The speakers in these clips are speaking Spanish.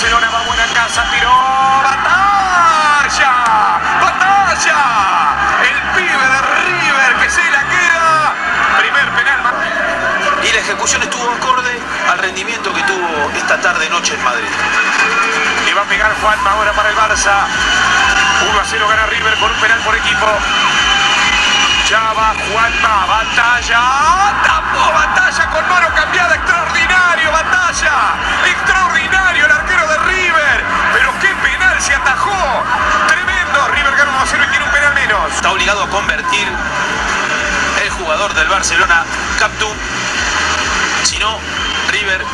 Barcelona va buena casa, tiró. ¡Batalla! ¡Batalla! El pibe de River que se la queda. Primer penal. Y la ejecución estuvo acorde al rendimiento que tuvo esta tarde-noche en Madrid. Y va a pegar Juanma ahora para el Barça. 1 a 0 gana River con un penal por equipo. Ya va Juanma, batalla a convertir el jugador del Barcelona, Captum. Si no, River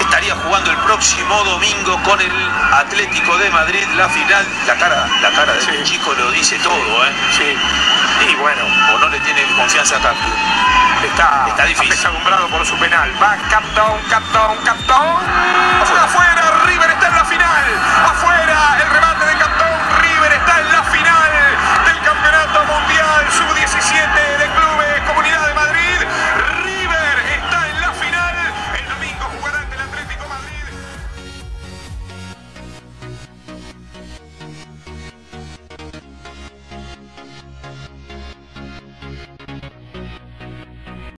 estaría jugando el próximo domingo con el Atlético de Madrid la final. La cara, la cara de este chico lo dice todo, ¿eh? Sí, y bueno, O no le tiene confianza a Captum. está, Está difícil. por su penal. Va Captón. Afuera. Afuera.